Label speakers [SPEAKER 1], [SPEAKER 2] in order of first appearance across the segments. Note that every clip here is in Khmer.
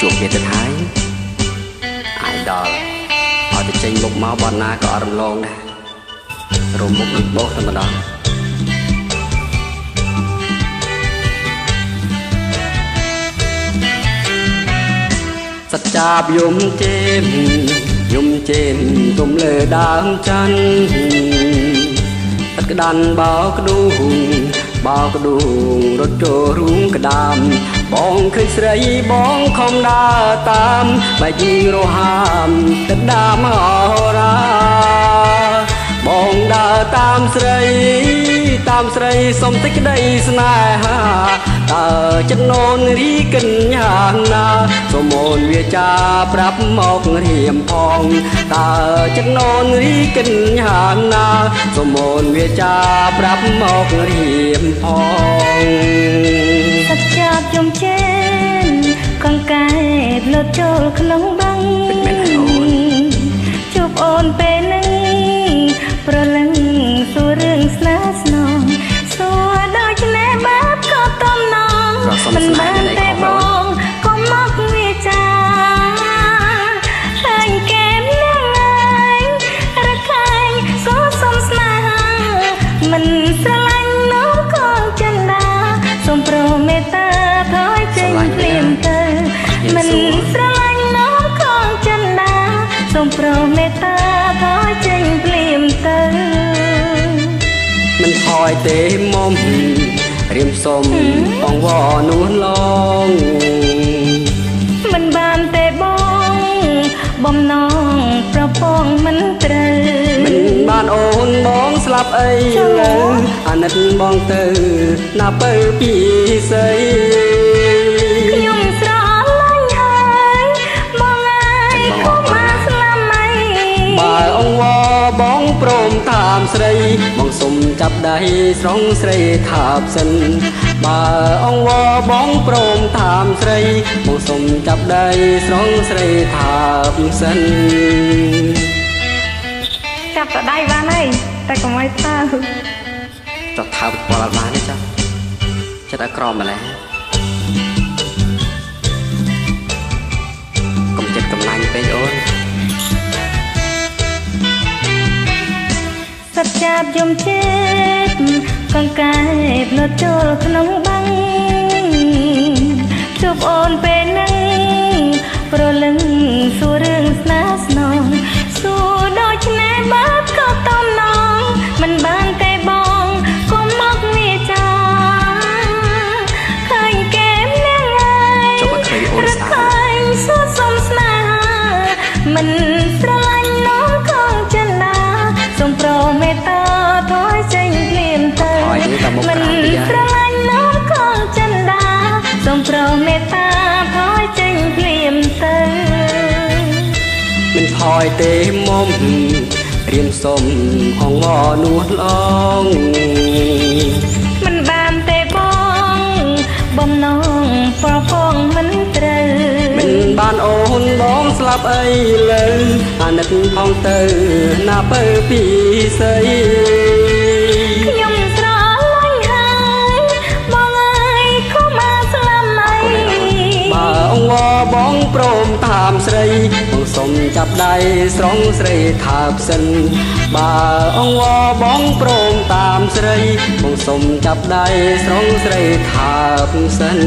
[SPEAKER 1] ជួបគ្នាទៅហើយអាយដល់ឲ្យទៅចេញមុខមកបណ្ណាក៏អត់រំលងដែររមុខដូចបោសតែម្ដងសច្ចាបយំជេមយំជេមទុំលើដើមច័ន្ទទឹកក្តាន់បោក្ដួងបោក្ដួងរត់ចូលរូងក្តាម បងឃើញស្រីបងខំដើរតាមបែករហាមទឹកដាមអរា បងដើរតាមស្រី តាមស្រីសុំតិចក្តីស្នេហា តើចិត្តនោនរីកិនយ៉ាងណាសូមអូនវាចាប្រាប់មករៀមផងតើចិត្តនោនរីកិនយ៉ាងណាសូមអូនវាចាប្រាប់មករៀមផង
[SPEAKER 2] សច្ចាជុំជេនកង្កែបលត់ចូលក្នុងបឹងជួបអូនពេល
[SPEAKER 1] មិន
[SPEAKER 2] ស្រឡាញ់នោះក៏ចិនដាសូមប្រមេត្តាថយចេញភ្លាមទៅមិនស្រឡាញ់នោះក៏ចិនដាសូមប្រមេត្តាថយចេញភ្លាមទៅ
[SPEAKER 1] មិនថយទេមុំរៀមសុំបងវនួនឡង
[SPEAKER 2] មិនបានទេបងបំណង ប្រពងមិនត្រូវ
[SPEAKER 1] មិនបានអូនបងស្លាប់អីលើអាណិតបងទៅណាបើពីស្អីព្រមតាមស្រីបងសុំចាប់ដៃស្រងស្រីថាបសិនបើអង្វរបងព្រមតាមស្រីបងសុំចាប់ដៃស្រងស្រីថាប សិន
[SPEAKER 2] ចាប់តដៃបានហើយតែកុំឲ្យថើ
[SPEAKER 1] ចុះថើបល់បានទេចាចិត្តឲ្យក្រម្ល៉េះកុំចិត្តកំណាញ់ពេកអូន
[SPEAKER 2] សត្វចាប់យំចិត្តកង្កែបលត់ចូលក្នុងបាំងជួបអូនពេលនឹងប្រលឹង មិន
[SPEAKER 1] ស្រ
[SPEAKER 2] ឡាញ់នោះក៏ចិនណាសូមប្រមេត្តាថយចេញភ្លាមទៅ
[SPEAKER 1] មិន
[SPEAKER 2] ស្រឡាញ់នោះក៏ចិនដាសូមប្រមេត្តាថយចេញភ្លាមទៅ
[SPEAKER 1] មិនថយទេមុំរៀមសុំអងនួនឡង បងស្លាប់អីលើអាណិតផងទៅណាបើពីស្អី
[SPEAKER 2] ខ្ញុំស្រឡាញ់ហើយបងអើយខំមកស្លាប់ណៃ
[SPEAKER 1] បើអងបងព្រមតាមស្រីបងសុំចាប់ដៃស្រងស្រីថាផ្សិនបើអងបងព្រមតាមស្រីបងសុំចាប់ដៃស្រងស្រីថាផ្សិន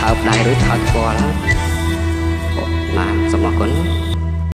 [SPEAKER 1] ថើបដៃរួចថើបស្គាល់ណា សូមអរគុណ